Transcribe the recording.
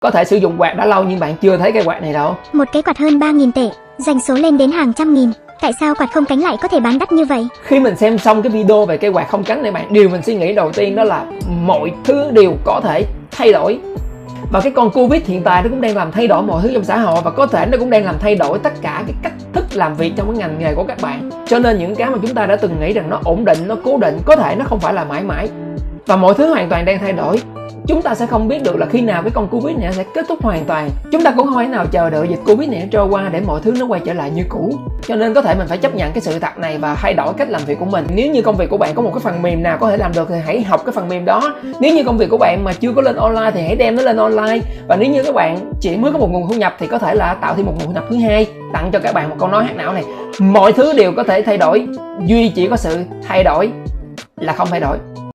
có thể sử dụng quạt đã lâu nhưng bạn chưa thấy cái quạt này đâu. Một cái quạt hơn 3.000 tệ, doanh số lên đến hàng trăm nghìn. Tại sao quạt không cánh lại có thể bán đắt như vậy? khi mình xem xong cái video về cây quạt không cánh này bạn điều mình suy nghĩ đầu tiên đó là mọi thứ đều có thể thay đổi. Và cái con covid hiện tại nó cũng đang làm thay đổi mọi thứ trong xã hội và có thể nó cũng đang làm thay đổi tất cả cái cách thức làm việc trong cái ngành nghề của các bạn. Cho nên những cái mà chúng ta đã từng nghĩ rằng nó ổn định nó cố định có thể nó không phải là mãi mãi. Và mọi thứ hoàn toàn đang thay đổi chúng ta sẽ không biết được là khi nào cái con covid này sẽ kết thúc hoàn toàn. Chúng ta cũng không thể nào chờ đợi dịch covid này trôi qua để mọi thứ nó quay trở lại như cũ. Cho nên có thể mình phải chấp nhận cái sự thật này và thay đổi cách làm việc của mình. Nếu như công việc của bạn có một cái phần mềm nào có thể làm được thì hãy học cái phần mềm đó. Nếu như công việc của bạn mà chưa có lên online thì hãy đem nó lên online. Và nếu như các bạn chỉ mới có một nguồn thu nhập thì có thể là tạo thêm một nguồn thu nhập thứ hai, tặng cho các bạn một câu nói hát não này. Mọi thứ đều có thể thay đổi, duy chỉ có sự thay đổi là không thay đổi.